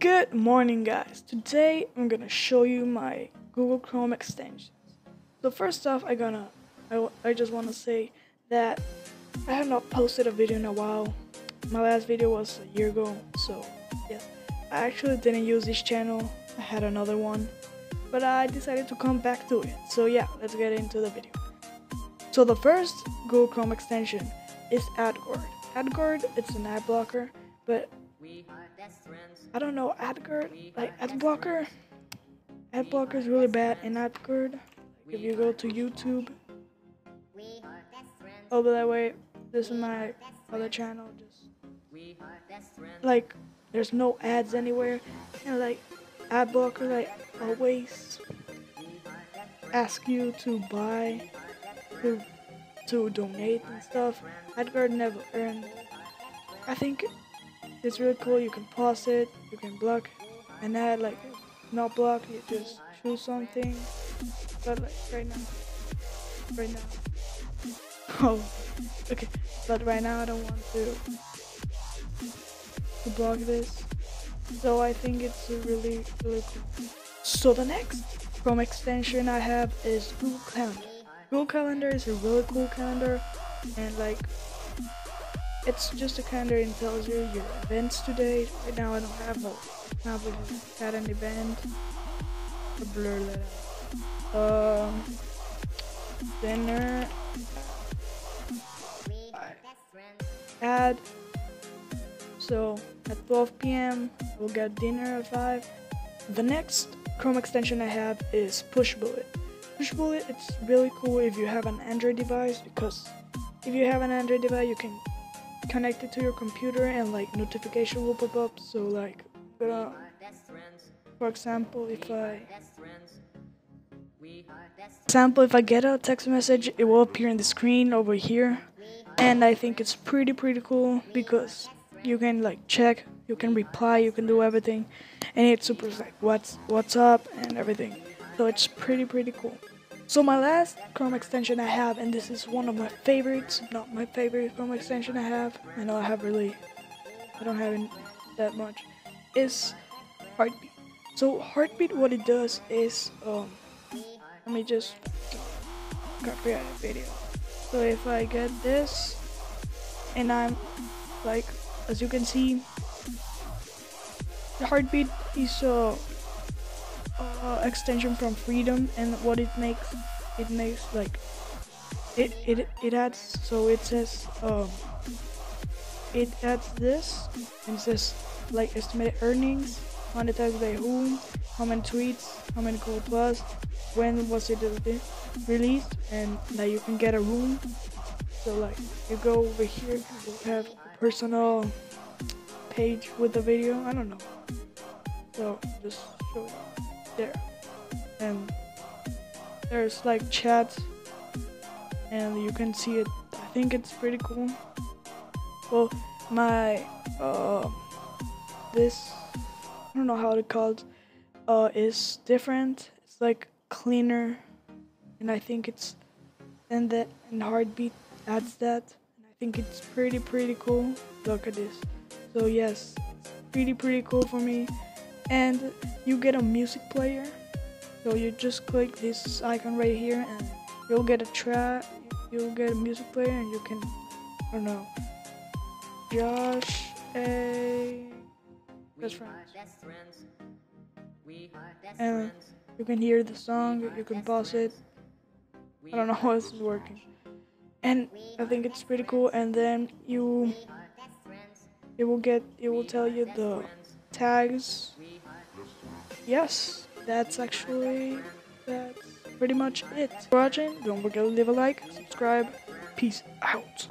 Good morning guys. Today I'm gonna show you my Google Chrome extensions. So first off I gonna I, I just wanna say that I have not posted a video in a while. My last video was a year ago so yeah. I actually didn't use this channel. I had another one. But I decided to come back to it. So yeah, let's get into the video. So the first Google Chrome extension is AdGuard. AdGuard it's an ad blocker but I don't know, AdGuard, like ad blocker. Ad blocker is really bad in AdGuard. If you go to YouTube, oh, by the way, this is my other channel. Just like there's no ads anywhere, and like ad blocker, like always ask you to buy, to to donate and stuff. AdGuard never earned. I think it's really cool. You can pause it, you can block and add like not block, you just choose something. But like right now, right now, oh, okay. But right now I don't want to to block this, so I think it's really really cool. So the next Chrome extension I have is Google Calendar. Google Calendar is a really cool calendar, and like it's just a calendar and tells you your events today. Right now I don't have a a, had an event. A blur that out. Um, dinner. Add. So at 12 p.m. we'll get dinner at 5. The next Chrome extension I have is Pushbullet. Pushbullet, it's really cool if you have an Android device because if you have an Android device, you can connect it to your computer and like notification will pop up. So like, uh, for example, if I example if I get a text message, it will appear in the screen over here, and I think it's pretty pretty cool because you can like check, you can reply, you can do everything, and it's super like what's WhatsApp and everything. So it's pretty pretty cool. So my last Chrome extension I have, and this is one of my favorites, not my favorite Chrome extension I have, I know I have really, I don't have that much, is Heartbeat. So Heartbeat, what it does is, um, let me just copy a video. So if I get this, and I'm, like, as you can see, the Heartbeat is, uh, uh, extension from Freedom, and what it makes, it makes like it it it adds. So it says um, it adds this and says like estimated earnings, monetized by whom, how many tweets, how many Google Plus, when was it released, and that you can get a room. So like you go over here, you have a personal page with the video. I don't know. So just show it there. And there's like chat and you can see it. I think it's pretty cool. Well, my uh, this I don't know how to call it uh, is different. It's like cleaner, and I think it's and that and heartbeat adds that. And I think it's pretty pretty cool. Look at this. So yes, pretty pretty cool for me and you get a music player. So you just click this icon right here and you'll get a track you'll get a music player and you can I don't know Josh A best friends. and you can hear the song you can pause it. I don't know how this is working. and I think it's pretty cool. And then you it will get it will tell you the tags yes, that's actually that's pretty much it. For watching, don't forget to leave a like, subscribe, peace out.